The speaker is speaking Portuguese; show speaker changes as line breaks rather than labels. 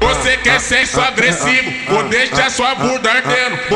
Você quer ser só agressivo, vou deixar sua bunda ardendo.